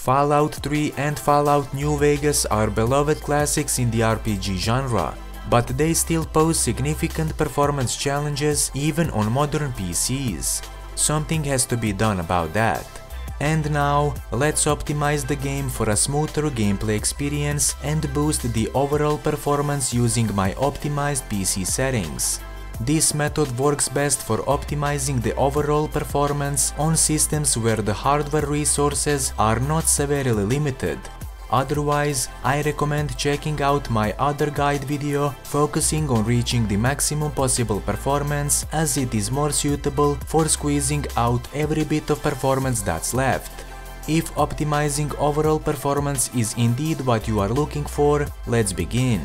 Fallout 3 and Fallout New Vegas are beloved classics in the RPG genre, but they still pose significant performance challenges even on modern PCs. Something has to be done about that. And now, let's optimize the game for a smoother gameplay experience and boost the overall performance using my optimized PC settings. This method works best for optimizing the overall performance on systems where the hardware resources are not severely limited. Otherwise, I recommend checking out my other guide video focusing on reaching the maximum possible performance as it is more suitable for squeezing out every bit of performance that's left. If optimizing overall performance is indeed what you are looking for, let's begin.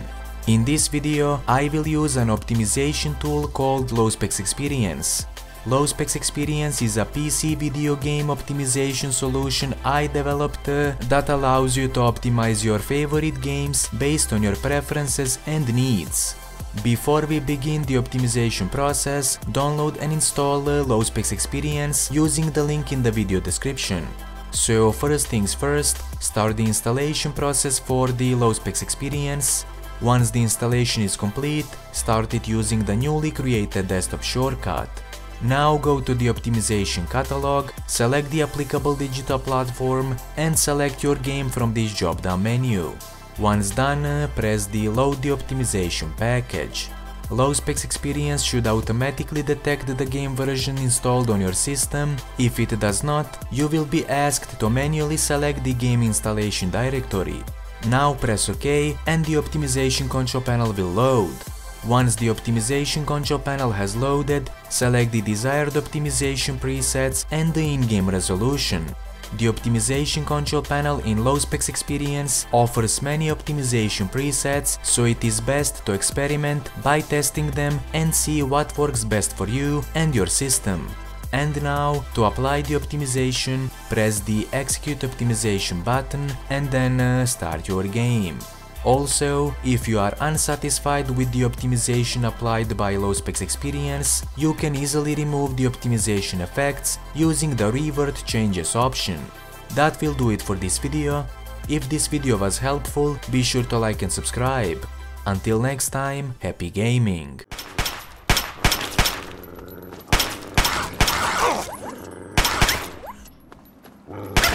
In this video, I will use an optimization tool called LowSpecs Experience. LowSpecs Experience is a PC video game optimization solution I developed uh, that allows you to optimize your favorite games based on your preferences and needs. Before we begin the optimization process, download and install uh, LowSpecs Experience using the link in the video description. So first things first, start the installation process for the LowSpecs Experience once the installation is complete, start it using the newly created desktop shortcut. Now go to the optimization catalog, select the applicable digital platform and select your game from this drop-down menu. Once done, press the load the optimization package. LowSpecs Experience should automatically detect the game version installed on your system. If it does not, you will be asked to manually select the game installation directory. Now press OK and the optimization control panel will load. Once the optimization control panel has loaded, select the desired optimization presets and the in-game resolution. The optimization control panel in LowSpecs Experience offers many optimization presets, so it is best to experiment by testing them and see what works best for you and your system. And now, to apply the optimization, press the execute optimization button and then uh, start your game. Also, if you are unsatisfied with the optimization applied by LowSpecs Experience, you can easily remove the optimization effects using the revert changes option. That will do it for this video. If this video was helpful, be sure to like and subscribe. Until next time, happy gaming! Uh.